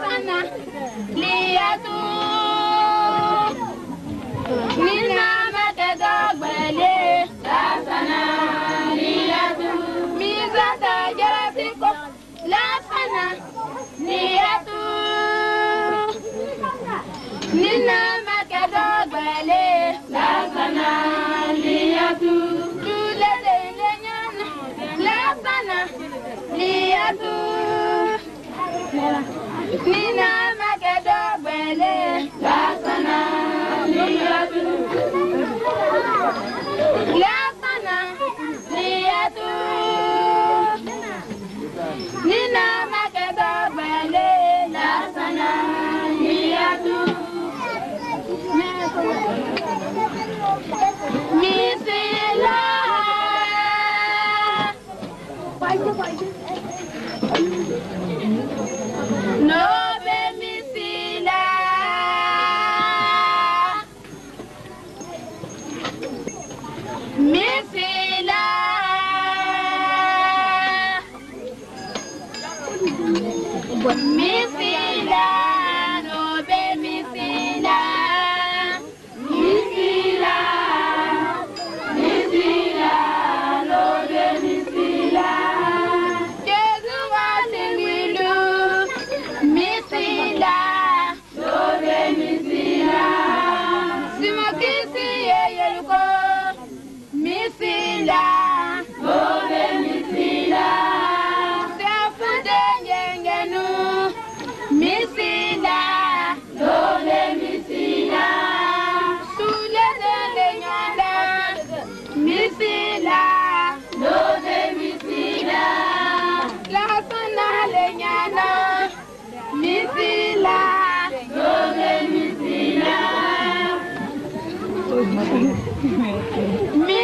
ربنا ليتوب منا متدعبلي ربنا ليتوب ميزة تجرتكم ربنا ليتوب منا متدعبلي ربنا ليتوب ليتوب ليتوب mina makedo gbele lasana niyatu lasana niyatu nina makedo gbele lasana niyatu. Misila. Fight, fight. what? Miss Mimi!